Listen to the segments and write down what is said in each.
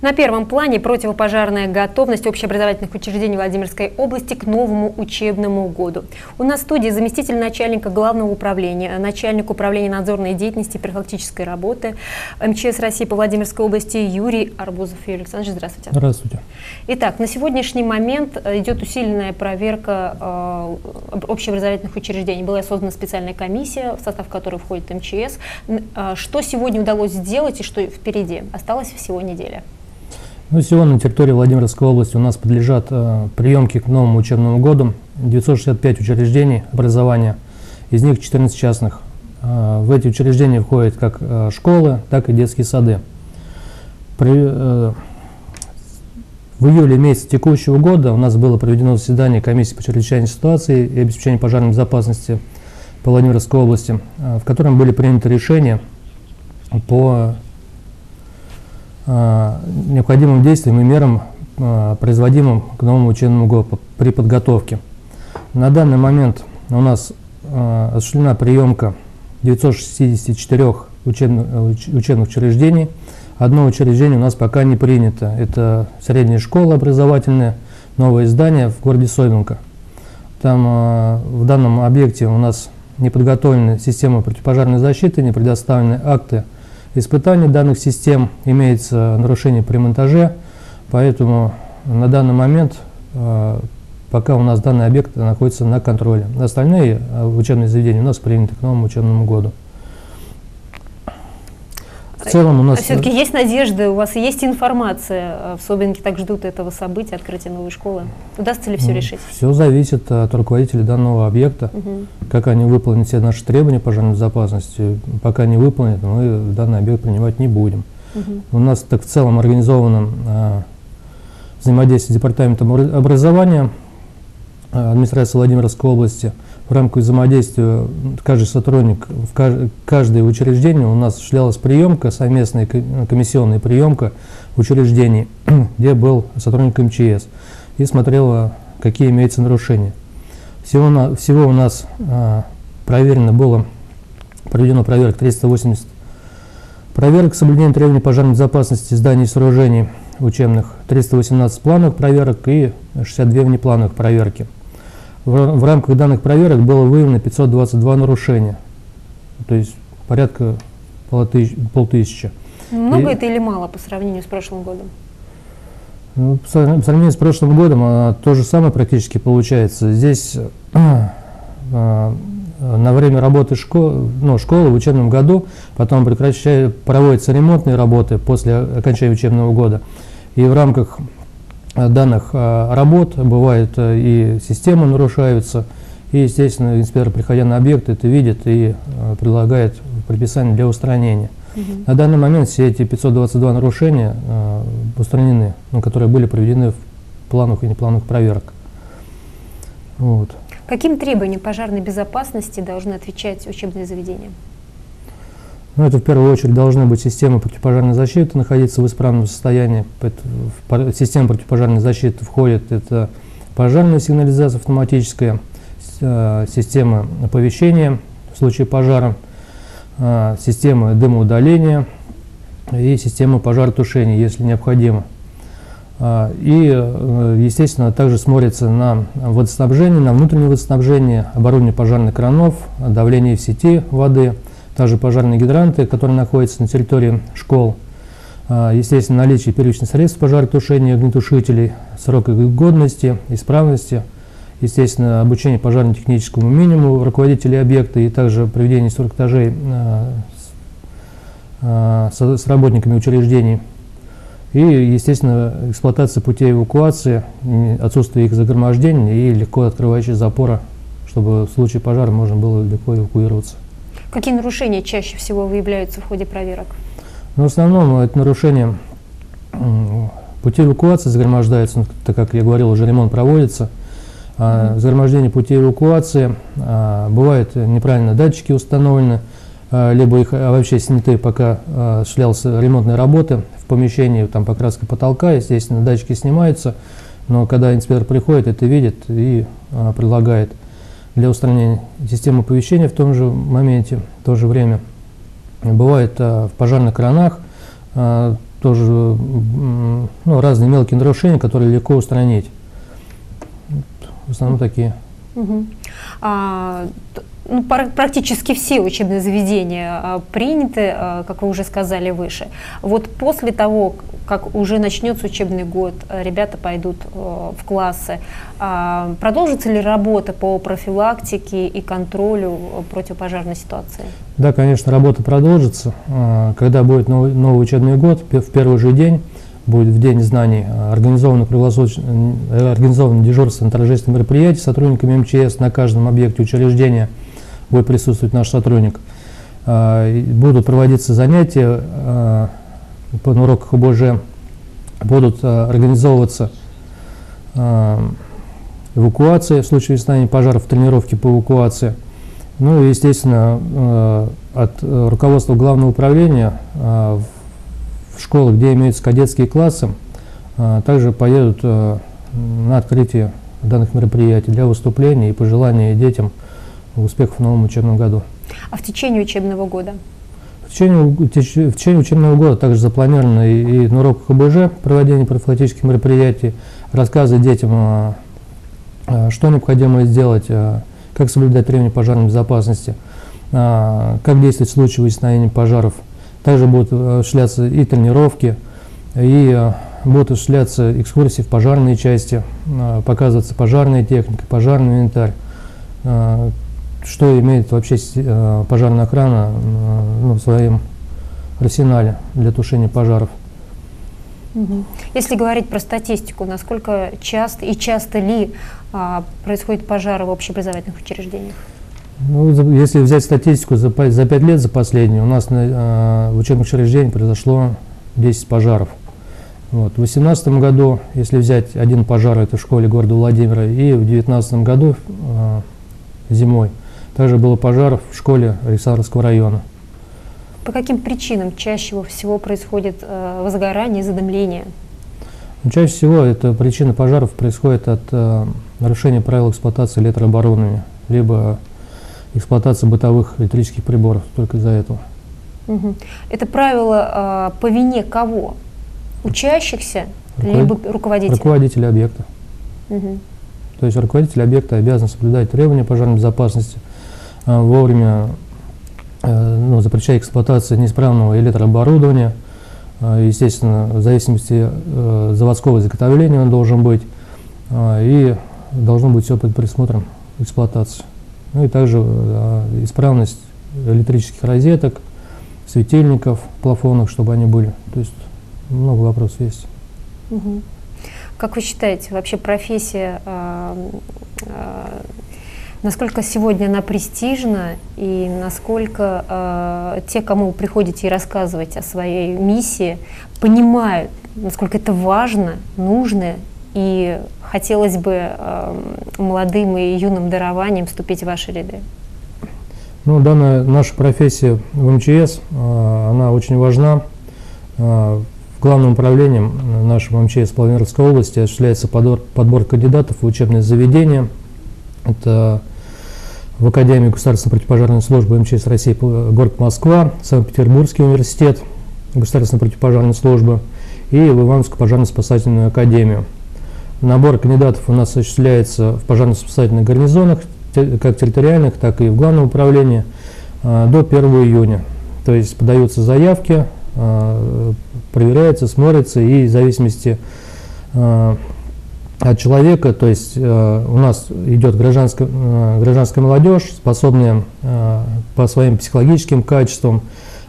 На первом плане противопожарная готовность общеобразовательных учреждений Владимирской области к новому учебному году. У нас в студии заместитель начальника главного управления, начальник управления надзорной деятельности и профилактической работы МЧС России по Владимирской области Юрий Арбузов. Юрий Александрович, здравствуйте. Здравствуйте. Итак, на сегодняшний момент э, идет усиленная проверка э, общеобразовательных учреждений. Была создана специальная комиссия, в состав которой входит МЧС. Э, что сегодня удалось сделать и что впереди? Осталось всего неделя. Ну, сегодня на территории Владимирской области у нас подлежат э, приемки к новому учебному году 965 учреждений образования, из них 14 частных. Э, в эти учреждения входят как э, школы, так и детские сады. При, э, в июле месяце текущего года у нас было проведено заседание комиссии по чрезвычайной ситуации и обеспечению пожарной безопасности по Владимирской области, э, в котором были приняты решения по необходимым действиям и мерам, э, производимым к новому учебному году при подготовке. На данный момент у нас э, осуществлена приемка 964 учебных, учебных учреждений. Одно учреждение у нас пока не принято. Это средняя школа образовательная, новое здание в городе Сойменко. Там в данном объекте у нас не подготовлены системы противопожарной защиты, не предоставлены акты испытаний данных систем, имеется нарушение при монтаже, поэтому на данный момент э, пока у нас данный объект находится на контроле. Остальные э, учебные заведения у нас приняты к новому учебному году. В целом у нас... А все-таки есть надежда, у вас есть информация, э, в Собинке так ждут этого события, открытия новой школы. Удастся ли все ну, решить? Все зависит от руководителей данного объекта, угу. как они выполнят все наши требования пожарной безопасности. Пока не выполнят, мы данный объект принимать не будем. Угу. У нас так в целом организовано а, взаимодействие с департаментом образования а, администрации Владимирской области – в рамках взаимодействия каждый сотрудник в каждое учреждение у нас осуществлялась приемка, совместная комиссионная приемка учреждений, где был сотрудник МЧС и смотрела, какие имеются нарушения. Всего, на, всего у нас а, проверено было, проведено проверок 380 проверок соблюдения требований пожарной безопасности зданий и сооружений учебных, 318 плановых проверок и 62 внеплановых проверки. В, в рамках данных проверок было выявлено 522 нарушения, то есть порядка полтысячи. Много и, это или мало по сравнению с прошлым годом? Ну, по сравнению с прошлым годом а, то же самое практически получается. Здесь а, на время работы школы, ну, школы в учебном году, потом прекращают, проводятся ремонтные работы после окончания учебного года. И в рамках данных а, работ, бывает э, и системы нарушаются, и, естественно, инспектор, приходя на объект, это видит и э, предлагает предписание для устранения. Угу. На данный момент все эти 522 нарушения э, устранены, ну, которые были проведены в плановых и неплановых проверок. Вот. Каким требованиям пожарной безопасности должны отвечать учебные заведения? Ну, это в первую очередь должны быть системы противопожарной защиты находиться в исправном состоянии. В систему противопожарной защиты входит это пожарная сигнализация автоматическая, э, система оповещения в случае пожара, э, система дымоудаления и система пожаротушения, если необходимо. Э, и, естественно, также смотрится на водоснабжение, на внутреннее водоснабжение, оборудование пожарных кранов, давление в сети воды – также пожарные гидранты, которые находятся на территории школ. А, естественно, наличие первичных средств пожаротушения, огнетушителей, срок их годности, исправности, естественно, обучение пожарно-техническому минимуму руководителей объекта и также проведение инструктажей а, а, с работниками учреждений. И, естественно, эксплуатация путей эвакуации, отсутствие их загромождения и легко открывающие запора, чтобы в случае пожара можно было легко эвакуироваться. Какие нарушения чаще всего выявляются в ходе проверок? Ну, в основном это нарушение пути эвакуации загромождается, ну, так как я говорил, уже ремонт проводится. А, загромождение путей эвакуации, а, бывает неправильно датчики установлены, а, либо их а, вообще сняты, пока а, осуществлялся ремонтные работы в помещении, там покраска потолка, естественно, датчики снимаются, но когда инспектор приходит, это видит и а, предлагает для устранения системы оповещения в том же моменте, в то же время. Бывает а, в пожарных кранах, а, тоже ну, разные мелкие нарушения, которые легко устранить. В основном такие. Угу. А, ну, практически все учебные заведения а, приняты, а, как вы уже сказали выше. Вот после того, как уже начнется учебный год, а, ребята пойдут в классы, продолжится ли работа по профилактике и контролю противопожарной ситуации? Да, конечно, работа продолжится. Когда будет новый, новый учебный год, в первый же день будет в День знаний организовано, организовано дежурство на торжественные мероприятия сотрудниками МЧС на каждом объекте учреждения – будет присутствовать наш сотрудник. А, будут проводиться занятия а, по уроках ОБЖ, будут а, организовываться эвакуации в случае восстановления пожаров, тренировки по эвакуации. Ну и, естественно, от руководства главного управления в школы, где имеются кадетские классы, также поедут на открытие данных мероприятий для выступления и пожелания детям – успехов в новом учебном году. А в течение учебного года? В течение, в течение учебного года также запланировано и, и на уроках ОБЖ проведение профилактических мероприятий, рассказы детям, что необходимо сделать, как соблюдать требования пожарной безопасности, как действовать в случае возникновения пожаров. Также будут осуществляться и тренировки, и будут осуществляться экскурсии в пожарные части, показываться пожарная техника, пожарный инвентарь, что имеет вообще э, пожарная охрана э, ну, в своем арсенале для тушения пожаров. Если говорить про статистику, насколько часто и часто ли а, происходят пожары в общеобразовательных учреждениях? Ну, если взять статистику за, за 5 лет, за последние, у нас на, а, в учебных учреждениях произошло 10 пожаров. Вот. В 2018 году, если взять один пожар, это в школе города Владимира, и в 2019 году а, зимой – также было пожаров в школе Александровского района. По каким причинам чаще всего происходит э, возгорание и задымление? Ну, чаще всего это причина пожаров происходит от э, нарушения правил эксплуатации электрооборудования, либо эксплуатации бытовых электрических приборов, только из-за этого. Угу. Это правило э, по вине кого? Учащихся, Руковод... либо руководителя? Руководителя объекта. Угу. То есть руководитель объекта обязан соблюдать требования пожарной безопасности, вовремя э, ну, запрещая эксплуатацию неисправного электрооборудования. Э, естественно, в зависимости заводского изготовления он должен быть. И должно быть все под присмотром эксплуатации. Ну и также исправность электрических розеток, светильников, плафонов, чтобы они были. То есть много вопросов есть. Как вы считаете, вообще профессия насколько сегодня она престижна и насколько э, те, кому приходите и рассказываете о своей миссии, понимают, насколько это важно, нужно и хотелось бы э, молодым и юным дарованием вступить в ваши ряды? Ну, данная наша профессия в МЧС, э, она очень важна. Э, главным управлением нашего МЧС Владимирской области осуществляется подбор, подбор кандидатов в учебные заведения. Это в Академии государственной противопожарной службы МЧС России город Москва, Санкт-Петербургский университет государственной противопожарной службы и в Ивановскую пожарно-спасательную академию. Набор кандидатов у нас осуществляется в пожарно-спасательных гарнизонах, как территориальных, так и в главном управлении, а, до 1 июня. То есть подаются заявки, а, проверяется, смотрится и в зависимости а, человека, то есть э, у нас идет гражданская, э, гражданская молодежь, способная э, по своим психологическим качествам,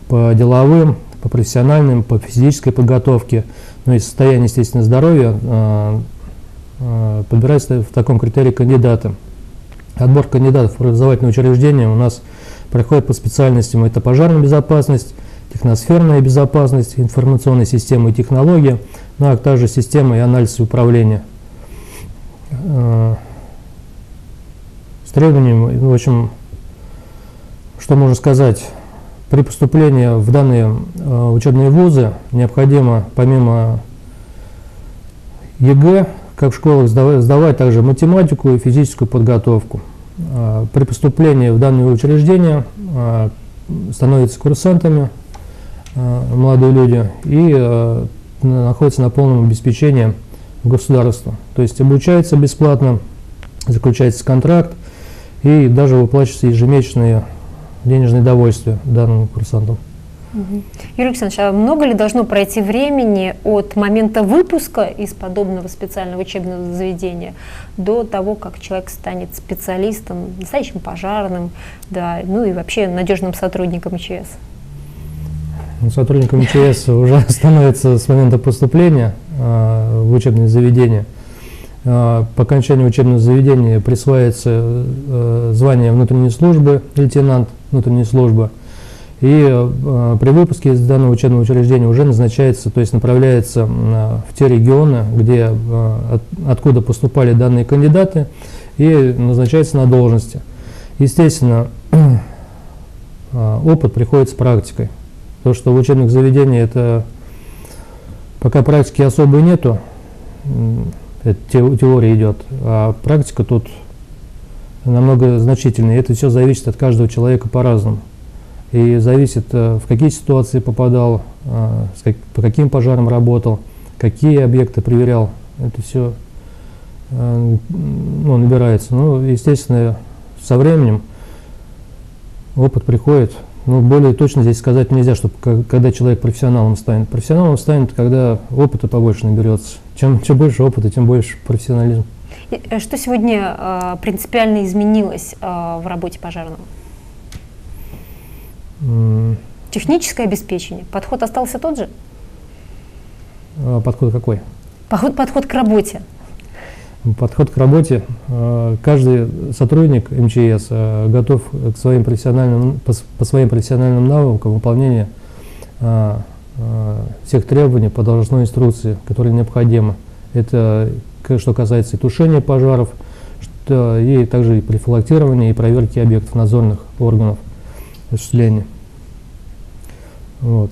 по деловым, по профессиональным, по физической подготовке, ну и состояние, естественно, здоровья, э, э, подбирается в таком критерии кандидата. Отбор кандидатов в образовательное учреждение у нас проходит по специальностям. Это пожарная безопасность, техносферная безопасность, информационная система и технология, ну а также система и анализ управления – с требованием, в общем, что можно сказать, при поступлении в данные э, учебные вузы необходимо помимо ЕГЭ, как в школах, сдавать, сдавать также математику и физическую подготовку. Э, при поступлении в данные учреждения э, становятся курсантами, молодые люди, и находятся на полном обеспечении государства. То есть обучаются бесплатно, заключается контракт, и даже выплачиваются ежемесячные денежные довольствия данным курсантам. Юрий Александрович, а много ли должно пройти времени от момента выпуска из подобного специального учебного заведения до того, как человек станет специалистом, настоящим пожарным, да, ну и вообще надежным сотрудником МЧС? Сотрудником МЧС уже становится с момента поступления э, в учебное заведение. Э, по окончанию учебного заведения присваивается э, звание внутренней службы, лейтенант внутренней службы – и э, при выпуске из данного учебного учреждения уже назначается, то есть направляется в те регионы, где, э, от, откуда поступали данные кандидаты, и назначается на должности. Естественно, э, опыт приходит с практикой. То, что в учебных заведениях это пока практики особой нету, это теория идет, а практика тут намного значительнее. Это все зависит от каждого человека по-разному. И зависит, э, в какие ситуации попадал, э, по каким пожарам работал, какие объекты проверял. Это все э, ну, набирается. Ну, естественно, со временем опыт приходит. Ну, более точно здесь сказать нельзя, что когда человек профессионалом станет. Профессионалом станет, когда опыта побольше наберется. Чем, чем больше опыта, тем больше профессионализм. Что сегодня э, принципиально изменилось э, в работе пожарного? Техническое обеспечение. Подход остался тот же? А, подход какой? Подход, подход к работе. Подход к работе. А, каждый сотрудник МЧС а, готов к своим профессиональным, по своим профессиональным навыкам выполнения всех требований по должностной инструкции, которые необходимы. Это что касается и тушения пожаров, что, и также и профилактирования, и проверки объектов надзорных органов осуществления. Вот.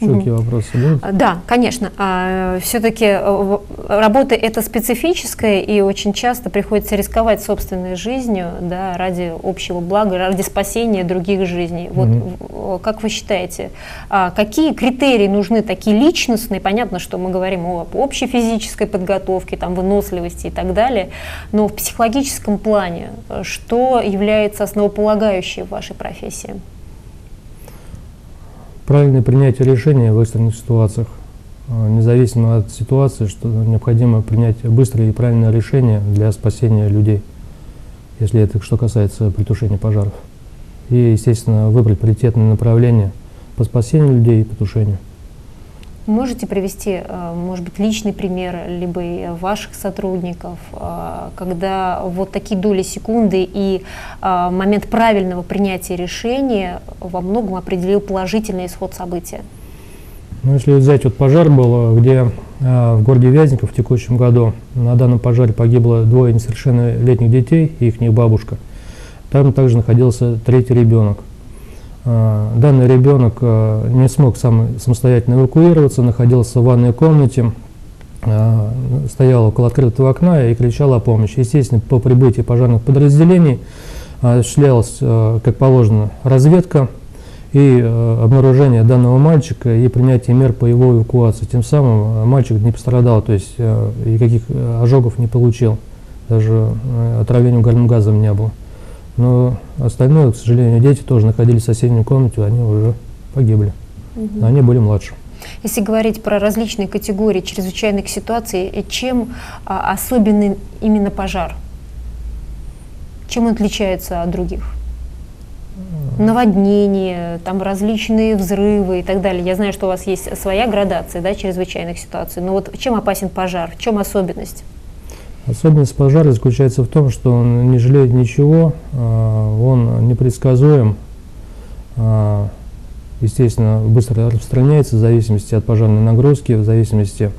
Еще какие вопросы будут? А, да, конечно. А, Все-таки э, работа это специфическая, и очень часто приходится рисковать собственной жизнью да, ради общего блага, ради спасения других жизней. Вот угу. как вы считаете, а, какие критерии нужны такие личностные? Понятно, что мы говорим об общей физической подготовке, там, выносливости и так далее, но в психологическом плане э, что является основополагающей в вашей профессии? Правильное принятие решения в экстренных ситуациях, а, независимо от ситуации, что необходимо принять быстрое и правильное решение для спасения людей, если это что касается притушения пожаров. И, естественно, выбрать приоритетное направление по спасению людей и потушению. Можете привести, э, может быть, личный пример, либо ваших сотрудников, э, когда вот такие доли секунды и э, момент правильного принятия решения во многом определил положительный исход события? Ну, если взять вот пожар был, где в городе Вязников в текущем году на данном пожаре погибло двое несовершеннолетних детей и их бабушка. Там также находился третий ребенок. А, данный ребенок а, не смог сам самостоятельно эвакуироваться, находился в ванной комнате, а, стоял около открытого окна и кричал о помощи. Естественно, по прибытии пожарных подразделений осуществлялась, как положено, разведка и обнаружение данного мальчика и принятие мер по его эвакуации. Тем самым мальчик не пострадал, то есть никаких ожогов не получил, даже отравления угольным газом не было. Но остальное, к сожалению, дети тоже находились в соседней комнате, они уже погибли. Угу. Они были младше. Если говорить про различные категории чрезвычайных ситуаций, чем а, особенный именно пожар? Чем он отличается от других? Наводнение, там различные взрывы и так далее. Я знаю, что у вас есть своя градация да, чрезвычайных ситуаций, но вот чем опасен пожар, в чем особенность? Особенность пожара заключается в том, что он не жалеет ничего, а, он непредсказуем, а, естественно, быстро распространяется в зависимости от пожарной нагрузки, в зависимости,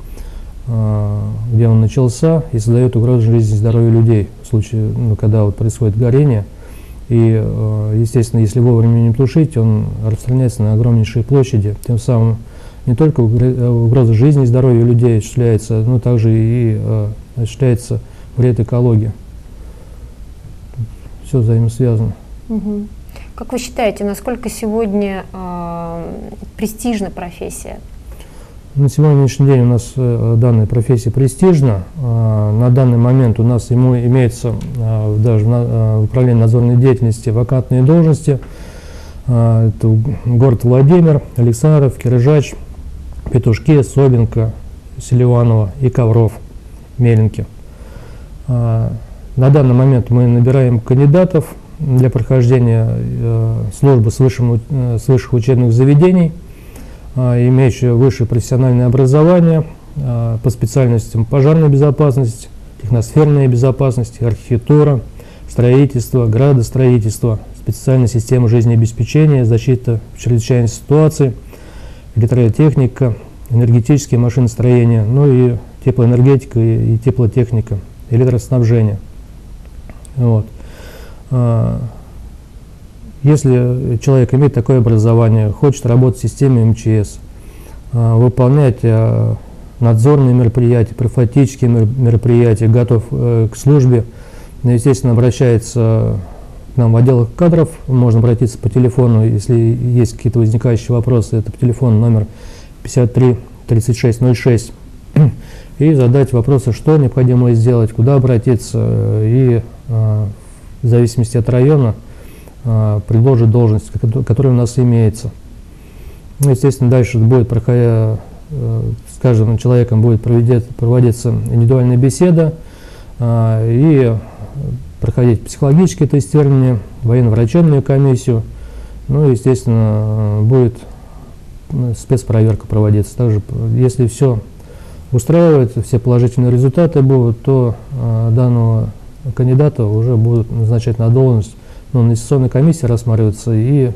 а, где он начался, и создает угрозу жизни и здоровью людей в случае, ну, когда вот происходит горение. И, естественно, если вовремя не тушить, он распространяется на огромнейшие площади, тем самым не только угроза жизни и здоровья людей осуществляется, но также и осуществляется вред экологии. Все взаимосвязано. Угу. Как вы считаете, насколько сегодня э, престижна профессия? На сегодняшний день у нас э, данная профессия престижна. Э, на данный момент у нас ему имеется э, даже на, э, в управлении надзорной деятельности вакантные должности. Э, это город Владимир, Александров, Киржач, Петушки, Собинка, Селиванова и Ковров, Меленки. Э, на данный момент мы набираем кандидатов для прохождения э, службы с, высшим, э, высших учебных заведений, э, имеющие высшее профессиональное образование по специальностям пожарная безопасность, техносферная безопасность, архитектура, строительство, градостроительство, специальная система жизнеобеспечения, защита в чрезвычайной ситуации, электротехника, энергетические машиностроения, ну и теплоэнергетика и теплотехника, электроснабжение. Вот. А, если человек имеет такое образование, хочет работать в системе МЧС, а, выполнять а, надзорные мероприятия, профилактические мероприятия, готов э, к службе, ну, естественно, обращается к нам в отделах кадров, можно обратиться по телефону, если есть какие-то возникающие вопросы, это по телефону номер 53 3606, и задать вопросы, что необходимо сделать, куда обратиться, и в зависимости от района, а, предложит должность, которая у нас имеется. Ну, естественно, дальше будет, проходя, э, с каждым человеком будет проводиться индивидуальная беседа и проходить психологические тестирование, военно-врачебную комиссию, ну и, естественно, будет спецпроверка проводиться. Также, если все устраивает, все положительные результаты будут, то э, данного кандидата уже будут назначать на должность, ну, на инвестиционной комиссии рассматриваться и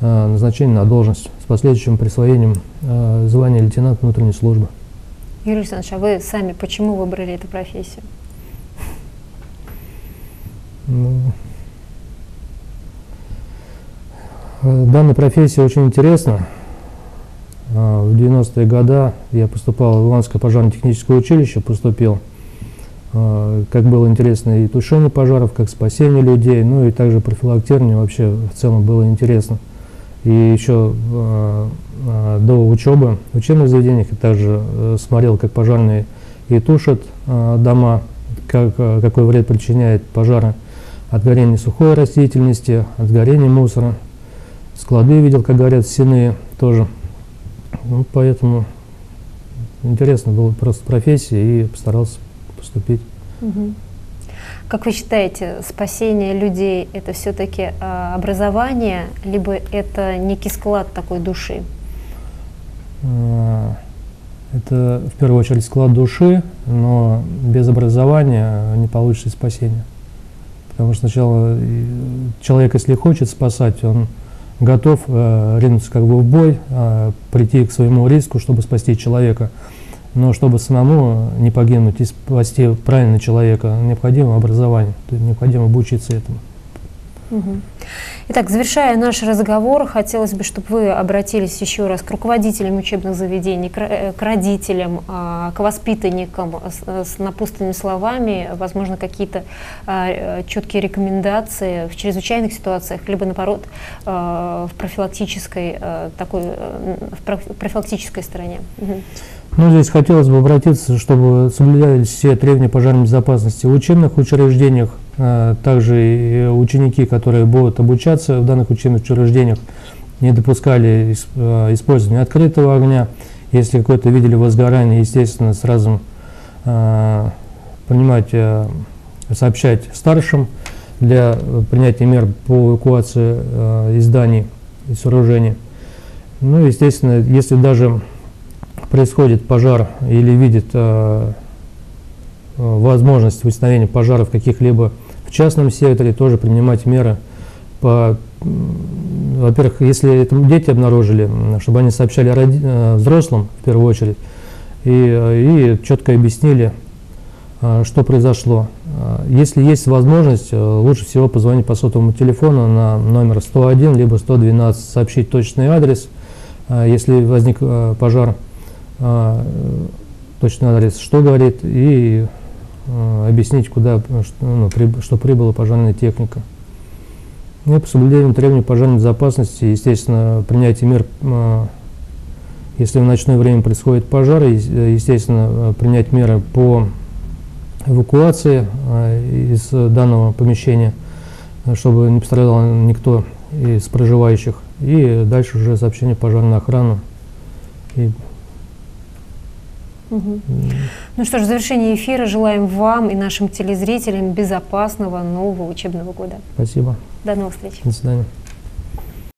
э, назначение на должность с последующим присвоением э, звания лейтенанта внутренней службы. Юрий Александрович, а вы сами почему выбрали эту профессию? Ну, э, данная профессия очень интересна. Э, в 90-е годы я поступал в Ивановское пожарно-техническое училище, поступил – а, как было интересно и тушение пожаров, как спасение людей, ну и также профилактирование вообще в целом было интересно. И еще э, до учебы в учебных заведениях я также э, смотрел, как пожарные и тушат дома, как, какой вред причиняет пожары от горения сухой растительности, от горения мусора. Склады видел, как горят стены тоже. Ну, поэтому интересно было просто профессия и постарался поступить. Угу. Как вы считаете, спасение людей – это все-таки э, а, образование, либо это некий склад такой души? А, это в первую очередь склад души, но без образования не получится спасение. Потому что сначала человек, если хочет спасать, он готов э, ринуться как бы в бой, э, прийти к своему риску, чтобы спасти человека. Но чтобы самому не погибнуть и спасти правильного человека, необходимо образование, необходимо обучиться этому. Итак, завершая наш разговор, хотелось бы, чтобы вы обратились еще раз к руководителям учебных заведений, к, э, родителям, а, к воспитанникам с, напутственными словами, возможно, какие-то а, четкие рекомендации в чрезвычайных ситуациях, либо, наоборот, а, в профилактической, такой, в профилактической стороне. Ну, здесь хотелось бы обратиться, чтобы соблюдались все требования пожарной безопасности в учебных учреждениях, также и ученики, которые будут обучаться в данных учебных учреждениях, не допускали а, использования открытого огня. Если какое-то видели возгорание, естественно, сразу а, принимать, сообщать старшим для принятия мер по эвакуации из зданий и сооружений. Ну, естественно, если даже происходит пожар или видит э, э, возможность возникновения пожаров каких-либо в частном секторе, тоже принимать меры по во-первых, если это дети обнаружили, чтобы они сообщали роди, э, взрослым в первую очередь и, э, и четко объяснили, э, что произошло. Если есть возможность, лучше всего позвонить по сотовому телефону на номер 101 либо 112, сообщить точный адрес. Если возник пожар точный адрес, что говорит, и объяснить, куда, что, ну, при, что прибыла пожарная техника. И по соблюдению требований пожарной безопасности, естественно, принятие мер, э, если в ночное время происходит пожар, естественно, принять меры по эвакуации из данного помещения, чтобы не пострадал никто из проживающих. И дальше уже сообщение пожарной охрану. И Угу. Ну что ж, в завершении эфира желаем вам и нашим телезрителям безопасного нового учебного года. Спасибо. До новых встреч. До свидания.